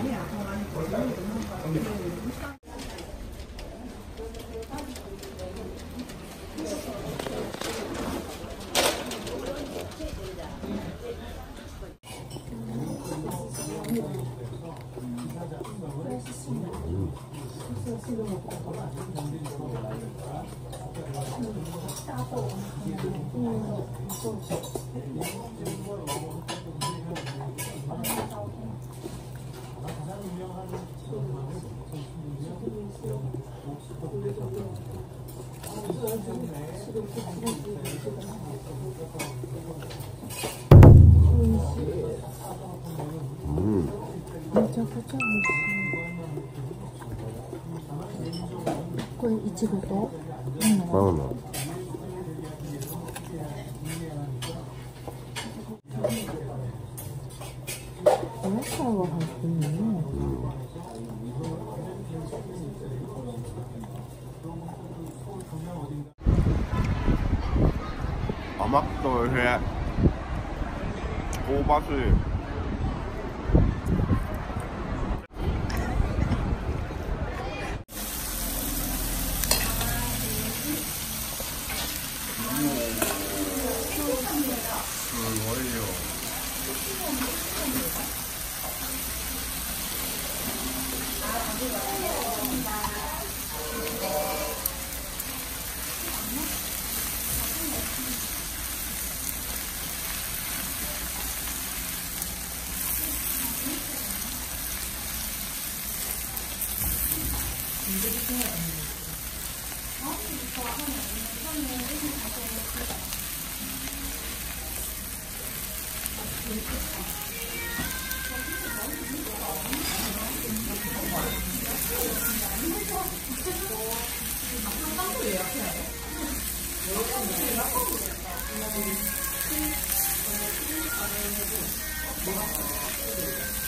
嗯，对。めちゃくちゃ美味しいこれいちごとうん。甘くておいしい香ばしいすごいよ。 문제를 생각해야 되는 거죠. 어? 좋아하면 그러면 일본 가서 그거. Thank you.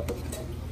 って。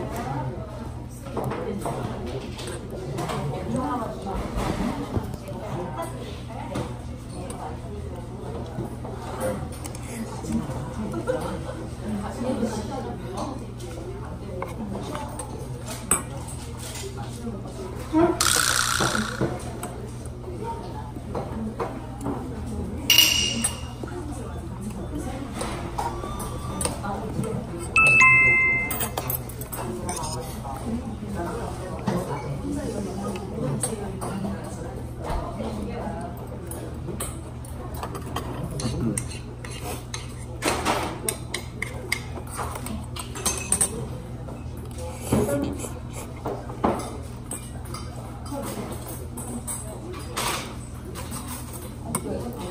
对。